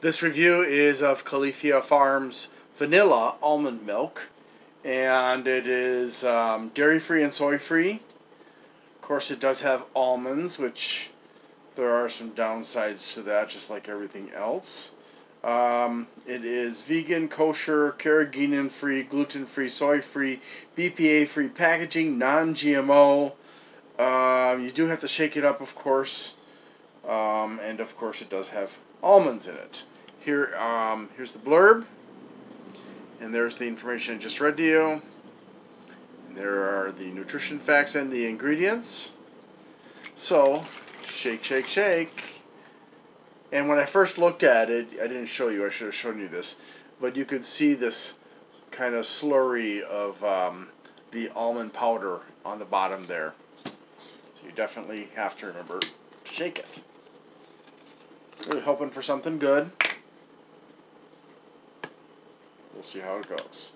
This review is of Califia Farms vanilla almond milk and it is um, dairy free and soy free. Of course it does have almonds which there are some downsides to that just like everything else. Um, it is vegan, kosher, carrageenan free, gluten free, soy free, BPA free packaging, non-GMO. Um, you do have to shake it up of course. Um, and of course it does have almonds in it. Here, um, here's the blurb, and there's the information I just read to you. And there are the nutrition facts and the ingredients. So, shake, shake, shake. And when I first looked at it, I didn't show you, I should have shown you this, but you could see this kind of slurry of um, the almond powder on the bottom there. So you definitely have to remember to shake it. Really hoping for something good. We'll see how it goes.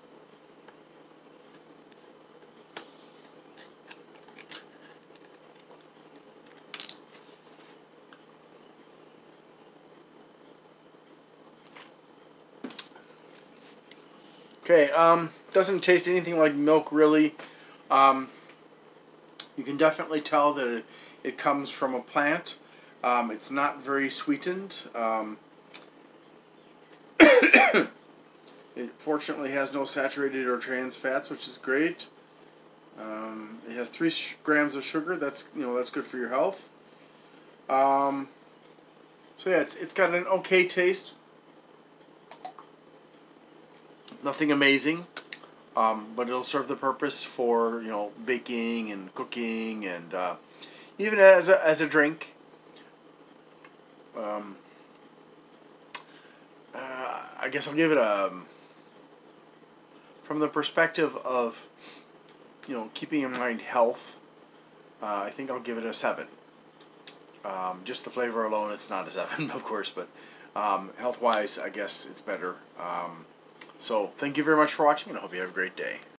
Okay, um, doesn't taste anything like milk really. Um, you can definitely tell that it, it comes from a plant. Um, it's not very sweetened. Um, it fortunately has no saturated or trans fats, which is great. Um, it has three grams of sugar. That's you know that's good for your health. Um, so yeah, it's it's got an okay taste. Nothing amazing, um, but it'll serve the purpose for you know baking and cooking and uh, even as a as a drink. Um, uh, I guess I'll give it a. Um, from the perspective of, you know, keeping in mind health, uh, I think I'll give it a seven. Um, just the flavor alone, it's not a seven, of course, but um, health-wise, I guess it's better. Um, so thank you very much for watching, and I hope you have a great day.